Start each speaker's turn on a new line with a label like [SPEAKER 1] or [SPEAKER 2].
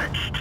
[SPEAKER 1] damaged.